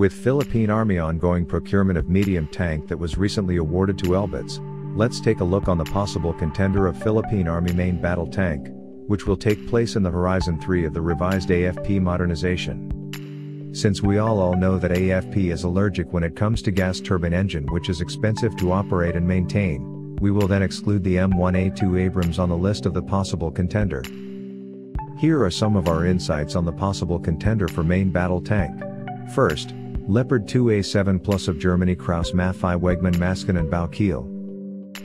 With Philippine Army ongoing procurement of medium tank that was recently awarded to Elbits, let's take a look on the possible contender of Philippine Army main battle tank, which will take place in the Horizon 3 of the revised AFP modernization. Since we all all know that AFP is allergic when it comes to gas turbine engine which is expensive to operate and maintain, we will then exclude the M1A2 Abrams on the list of the possible contender. Here are some of our insights on the possible contender for main battle tank. First, Leopard 2A7 Plus of Germany Krauss Maffei Wegmann Maskin and Baukiel.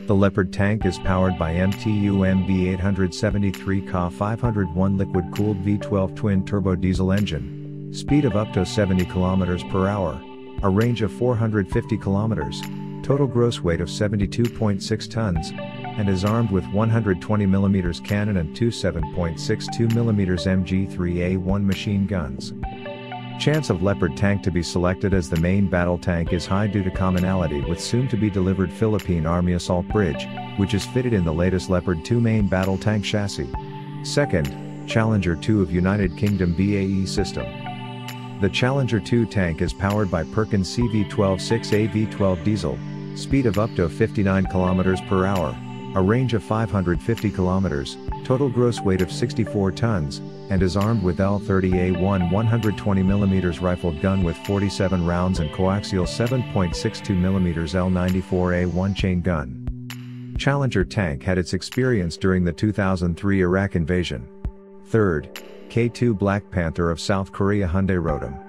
The Leopard tank is powered by MTU MB 873 Ka 501 liquid-cooled V12 twin-turbo diesel engine, speed of up to 70 km per hour, a range of 450 km, total gross weight of 72.6 tons, and is armed with 120mm cannon and two 7.62mm MG3A1 machine guns. Chance of Leopard tank to be selected as the main battle tank is high due to commonality with soon-to-be delivered Philippine Army Assault Bridge, which is fitted in the latest Leopard 2 main battle tank chassis. Second, Challenger 2 of United Kingdom BAE system. The Challenger 2 tank is powered by Perkins CV12 6A V12 diesel, speed of up to 59 km per hour, a range of 550 kilometers, total gross weight of 64 tons, and is armed with L30A1 120mm rifled gun with 47 rounds and coaxial 7.62mm L94A1 chain gun. Challenger tank had its experience during the 2003 Iraq invasion. Third, K2 Black Panther of South Korea Hyundai Rotem.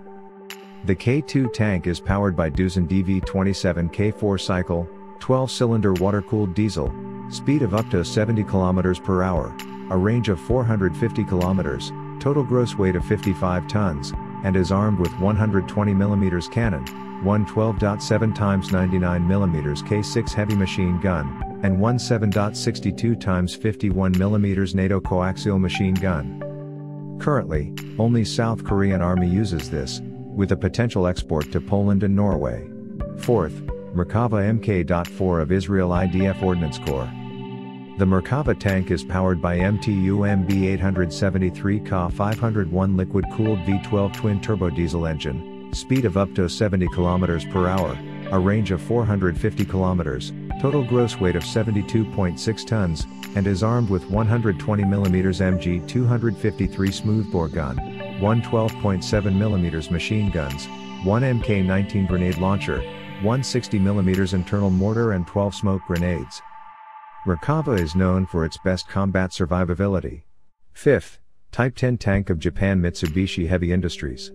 The K2 tank is powered by Doosan DV27 K4 cycle, 12-cylinder water-cooled diesel, speed of up to 70 km per hour, a range of 450 km, total gross weight of 55 tons, and is armed with 120mm cannon, one 12.7 x 99mm K6 heavy machine gun, and one 7.62 x 51mm NATO coaxial machine gun. Currently, only South Korean Army uses this, with a potential export to Poland and Norway. Fourth, Merkava Mk.4 of Israel IDF Ordnance Corps. The Merkava tank is powered by MTU MB 873 Ka 501 liquid-cooled V12 twin-turbo diesel engine, speed of up to 70 km per hour, a range of 450 km, total gross weight of 72.6 tons, and is armed with 120mm MG 253 smoothbore gun, one 12.7mm machine guns, one MK-19 grenade launcher, one 60mm internal mortar and 12 smoke grenades. Merkava is known for its best combat survivability. 5th, Type 10 tank of Japan Mitsubishi Heavy Industries.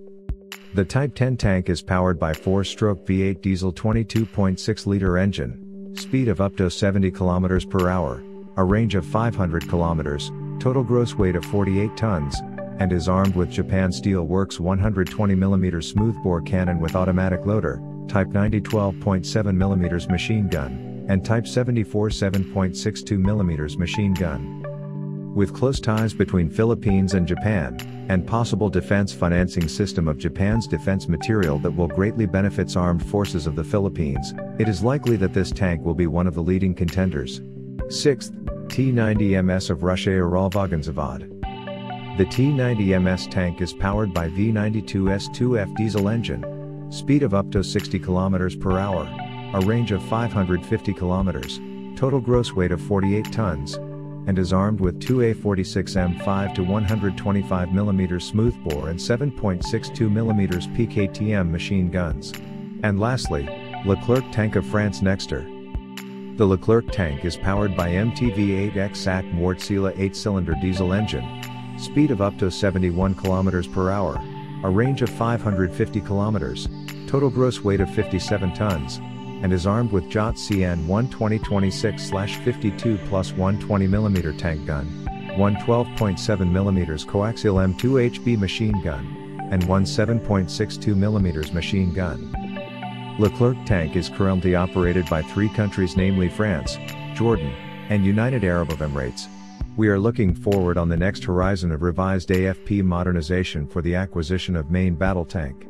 The Type 10 tank is powered by 4-stroke V8 diesel 22.6-liter engine, speed of up to 70 km per hour, a range of 500 km, total gross weight of 48 tons, and is armed with Japan Steel Works 120mm smoothbore cannon with automatic loader, Type 90 12.7mm machine gun, and Type 74 7.62mm machine gun. With close ties between Philippines and Japan, and possible defense financing system of Japan's defense material that will greatly benefits armed forces of the Philippines, it is likely that this tank will be one of the leading contenders. 6th, T-90MS of Russia Uralvagonzavod. The T-90MS tank is powered by V92S2F diesel engine, speed of up to 60 km per hour, a range of 550 kilometers, total gross weight of 48 tons, and is armed with two A46M5 to 125mm smoothbore and 7.62mm PKTM machine guns. And lastly, Leclerc tank of France Nexter. The Leclerc tank is powered by MTV-8X SAC Wärtsilä 8-cylinder diesel engine, speed of up to 71 km per hour, a range of 550 km, total gross weight of 57 tons, and is armed with JOT CN-1 2026-52 plus 120mm tank gun, one 12.7mm coaxial M2 HB machine gun, and one 7.62mm machine gun. Leclerc tank is currently operated by three countries namely France, Jordan, and United Arab Emirates. We are looking forward on the next horizon of revised AFP modernization for the acquisition of main battle tank.